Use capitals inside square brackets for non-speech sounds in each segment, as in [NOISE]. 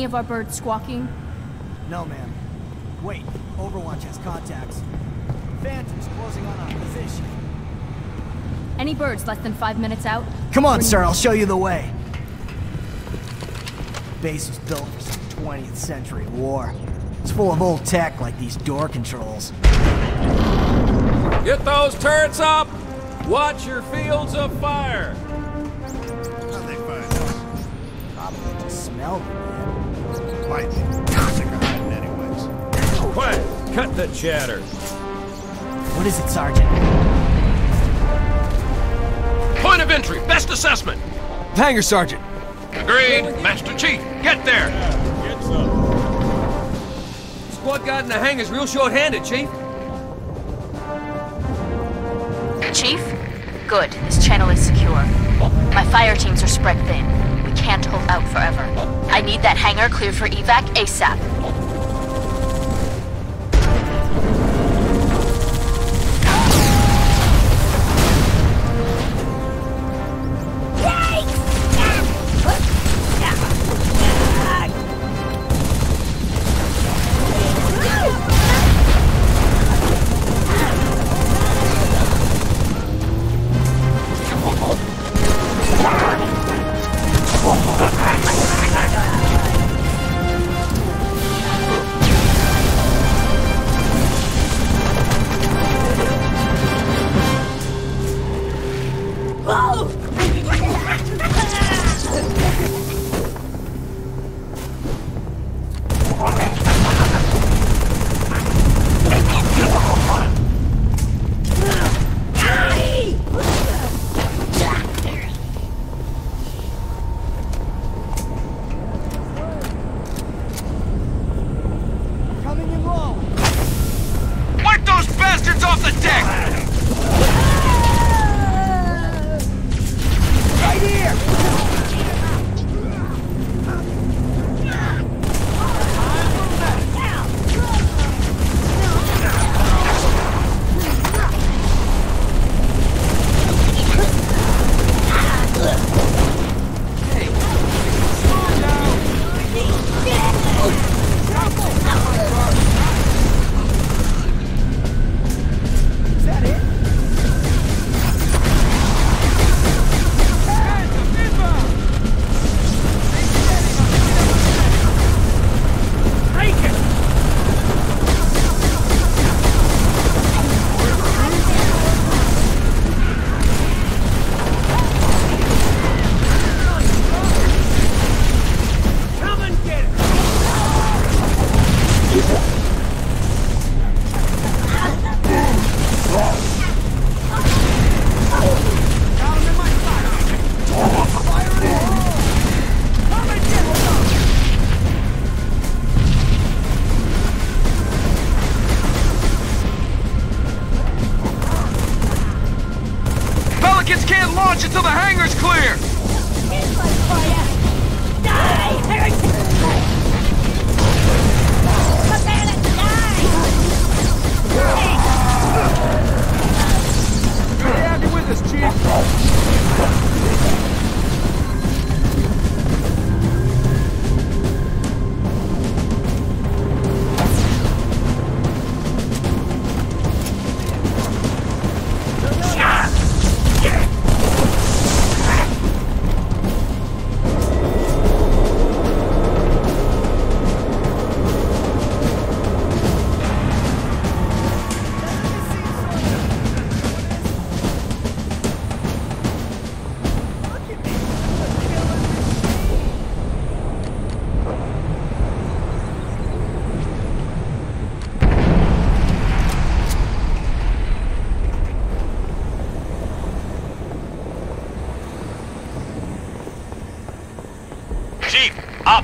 Any of our birds squawking? No, ma'am. Wait, Overwatch has contacts. Phantom's closing on our position. Any birds less than five minutes out? Come on, sir, I'll show you the way. The Base was built for some 20th century war. It's full of old tech like these door controls. Get those turrets up! Watch your fields of fire! How'd they find us? Probably just smelled it, man. Might be. Sick of hiding anyways. Quiet! Cut the chatter. What is it, Sergeant? Point of entry, best assessment. Hangar Sergeant. Agreed. Master Chief, get there. Get some. Squad guard in the hangar's real short-handed, Chief. Chief? Good. This channel is secure. My fire teams are spread thin. Can't hold out forever. I need that hangar cleared for evac ASAP.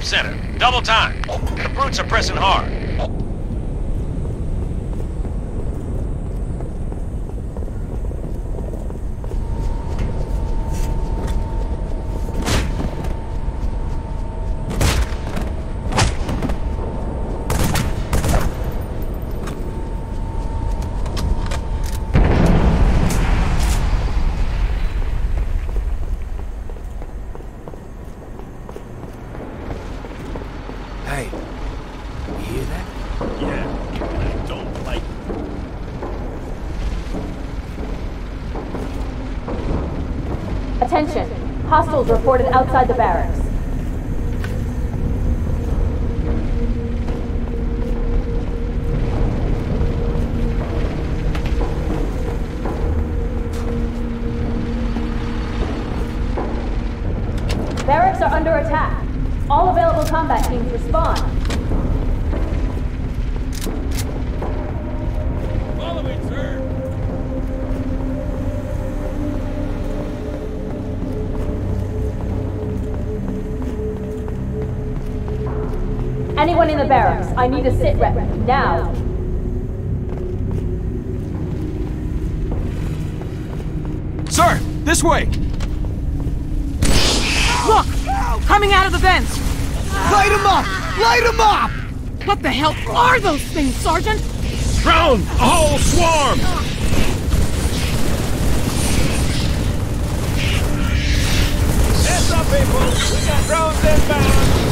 Center, double time. The brutes are pressing hard. Hostiles reported outside the barracks. I need a sit rep now. Sir, this way! Look! Coming out of the vents! Light him up! Light him up! What the hell are those things, Sergeant? Drone! A whole swarm! Heads up, people! We got drones inbound!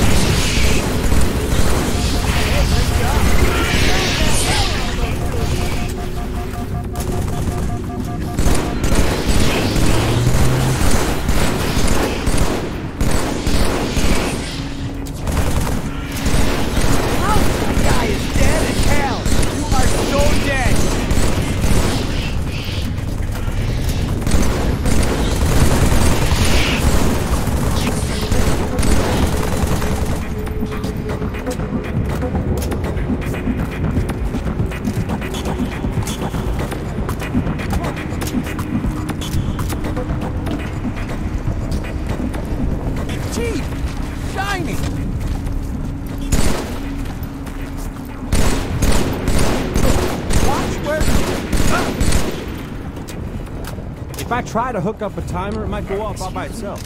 Try to hook up a timer, it might go off all by itself.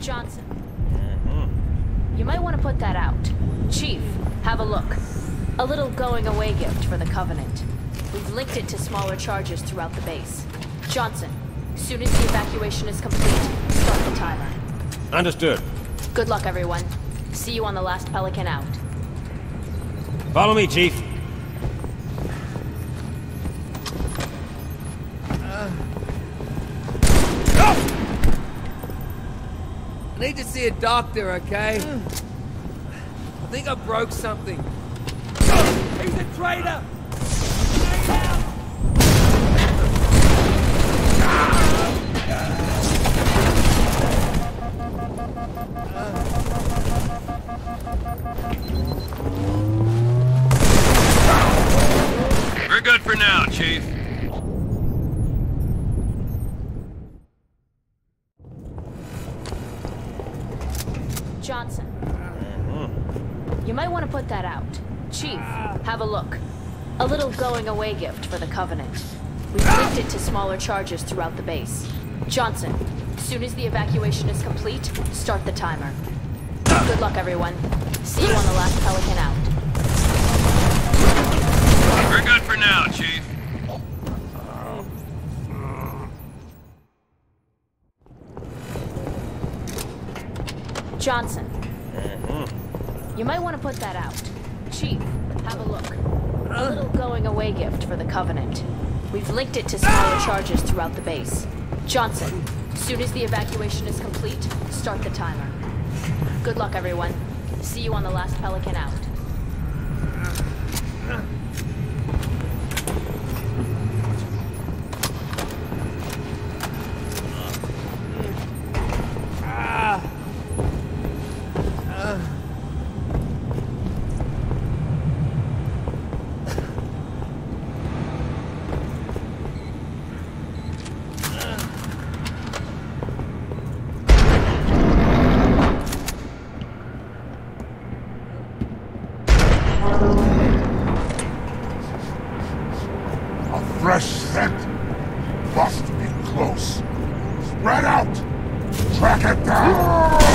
Johnson. Mm-hmm. You might want to put that out. Chief, have a look. A little going away gift for the Covenant. We've linked it to smaller charges throughout the base. Johnson, soon as the evacuation is complete, start the timer. Understood. Good luck, everyone. See you on the last Pelican out. Follow me, Chief. I need to see a doctor, okay? Mm. I think I broke something. He's a traitor! We're good for now, Chief. Johnson. You might want to put that out. Chief, have a look. A little going away gift for the Covenant. We've linked it to smaller charges throughout the base. Johnson, soon as the evacuation is complete, start the timer. Good luck, everyone. See you on the last Pelican out. We're good for now, Chief. Johnson. You might want to put that out. Chief, have a look. A little going away gift for the Covenant. We've linked it to smaller ah! charges throughout the base. Johnson, soon as the evacuation is complete, start the timer. Good luck, everyone. See you on the last Pelican out. A fresh scent must be close. Spread out! Track it down!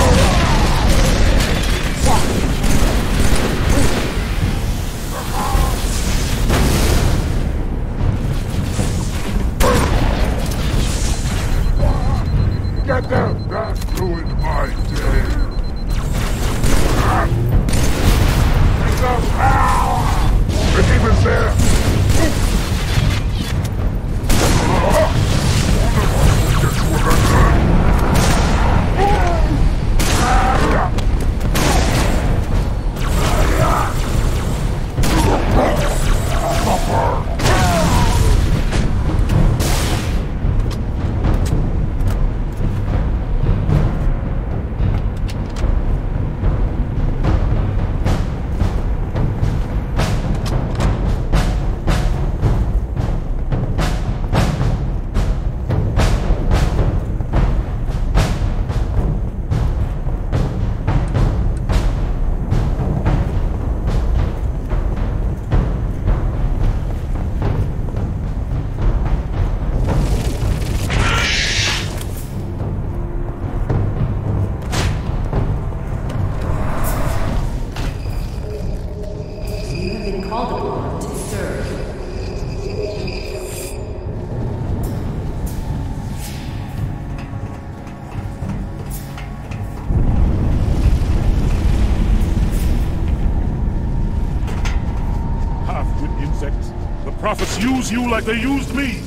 Use you like they used me.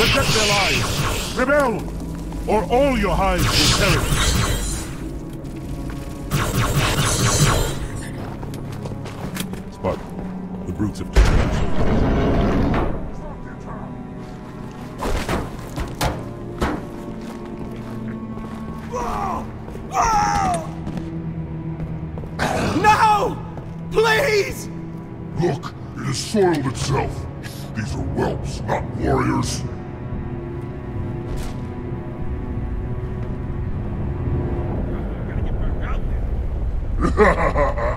Reject their lies. Rebel, or all your hives will perish. Spartan, the brutes have taken control. No! Please! Look, it has soiled itself. These are whelps, not warriors. He [LAUGHS]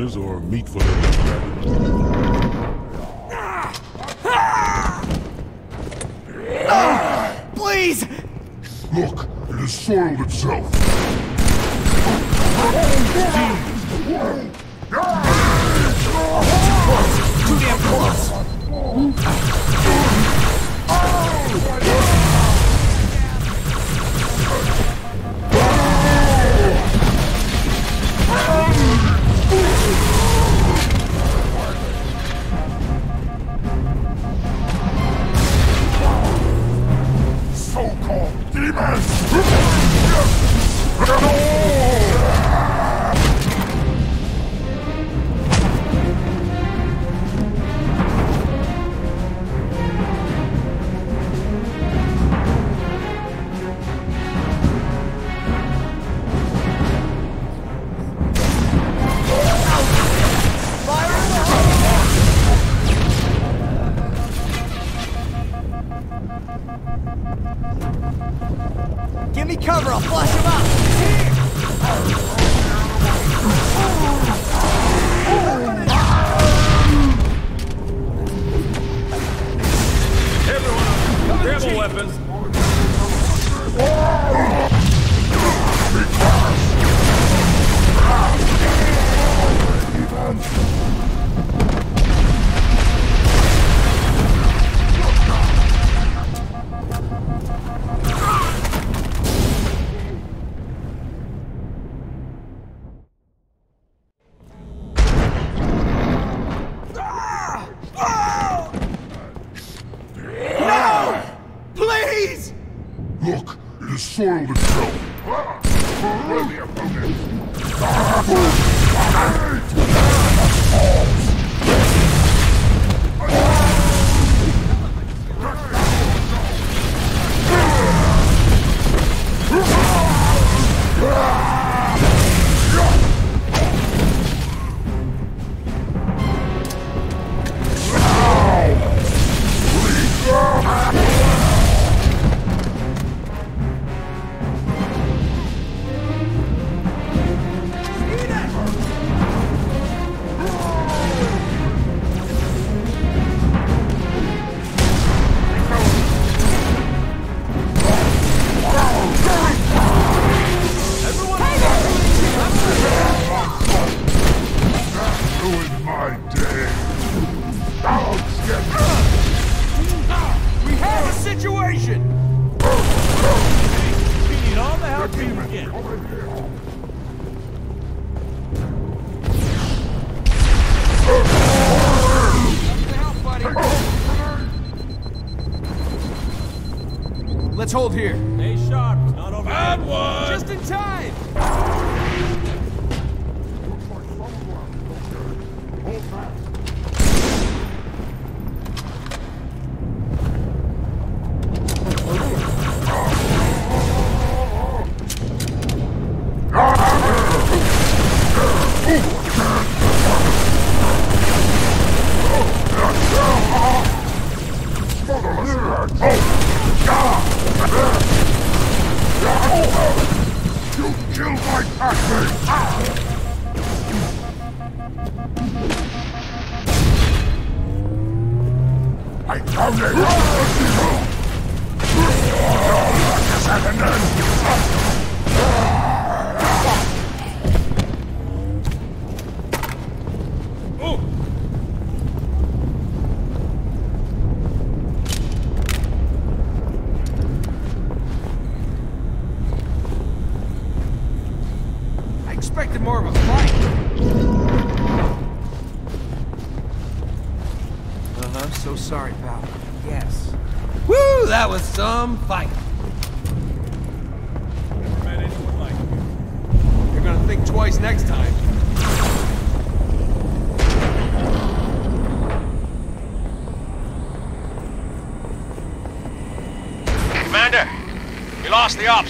As or meat for the Please! Look, it has soiled itself. Oh, fogo.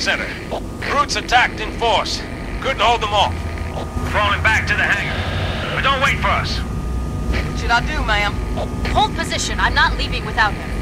center. Brutes attacked in force. Couldn't hold them off. Crawling back to the hangar. But don't wait for us. What should I do, ma'am? Hold position. I'm not leaving without him.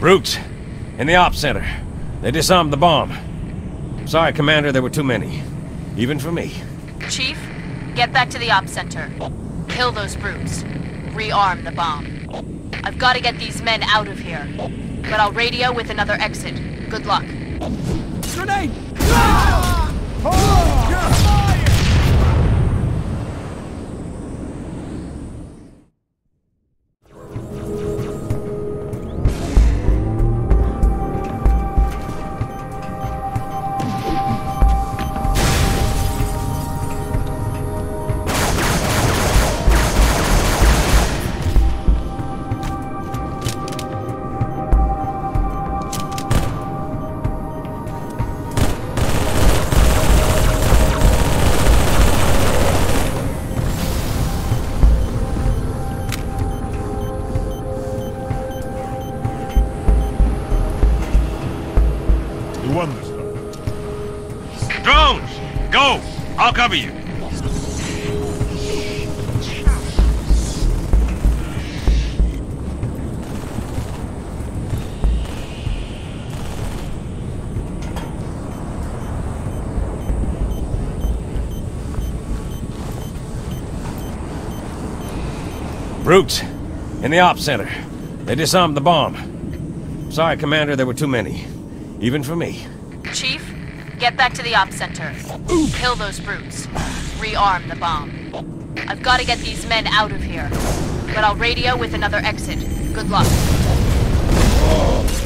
Brutes, in the op center. They disarmed the bomb. Sorry, Commander, there were too many. Even for me. Chief, get back to the op center. Kill those brutes. Rearm the bomb. I've got to get these men out of here. But I'll radio with another exit. Good luck. Grenade! Ah! Ah! You won this time. Drones! Go! I'll cover you. Brutes, in the op center. They disarmed the bomb. Sorry, Commander, there were too many. Even for me. Chief, get back to the op center. Kill those brutes. Rearm the bomb. I've got to get these men out of here. But I'll radio with another exit. Good luck. Where'd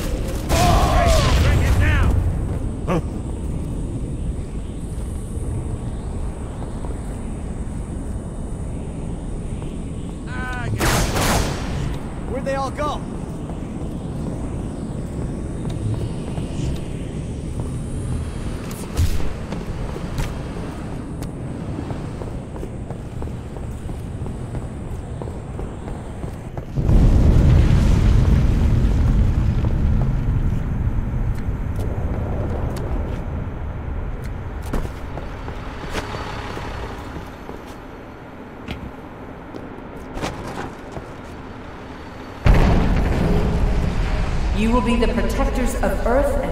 will be the protectors of Earth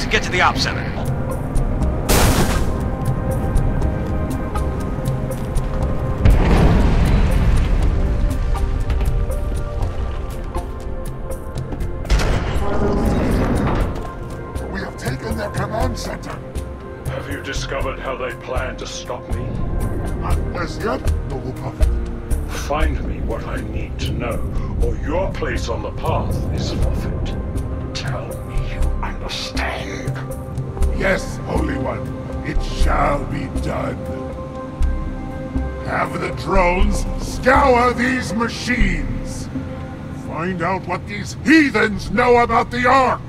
to get to the op center. Machines. Find out what these heathens know about the Ark.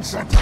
Taken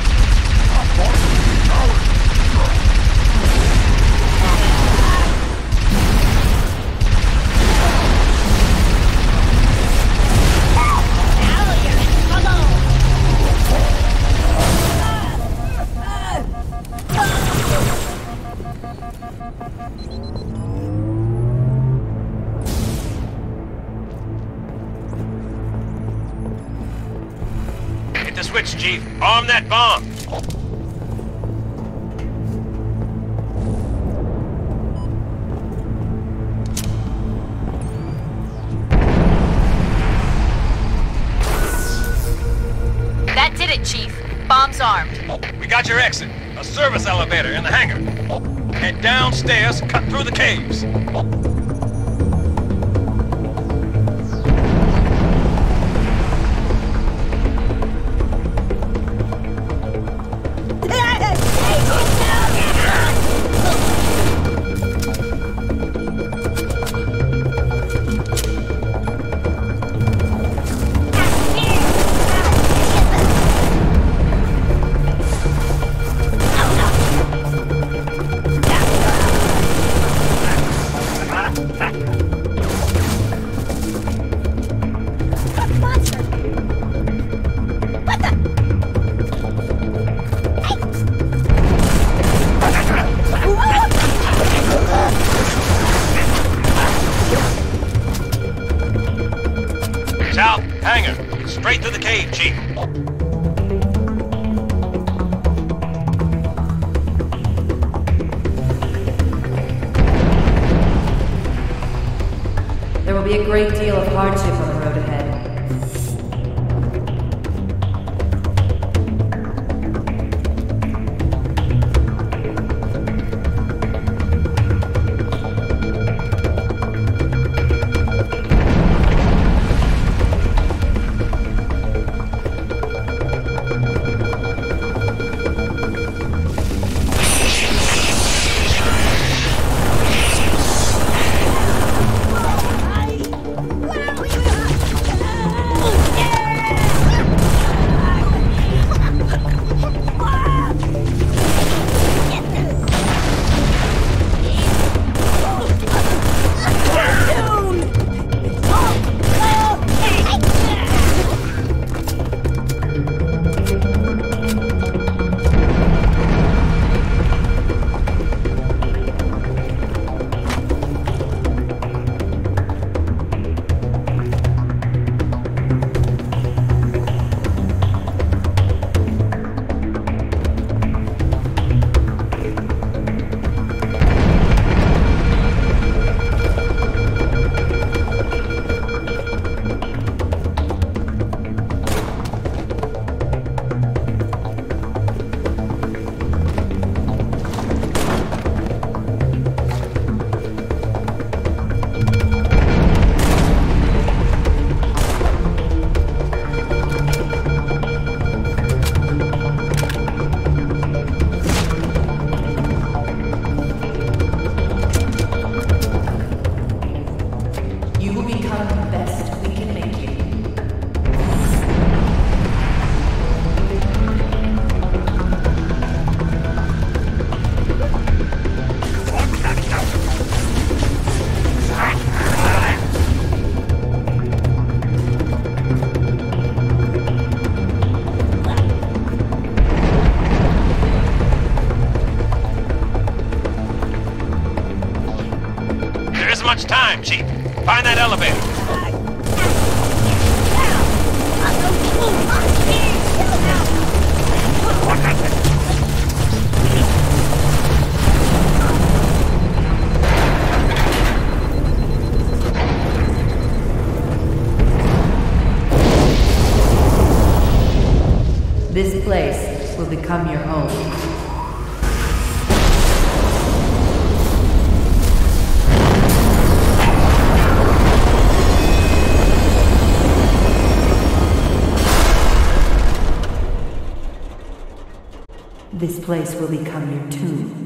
It, Chief. Bomb's armed. We got your exit. A service elevator in the hangar. Head downstairs, cut through the caves. Straight to the cave, Chief. There will be a great deal of hardship Find that elevator. Place will become your tomb.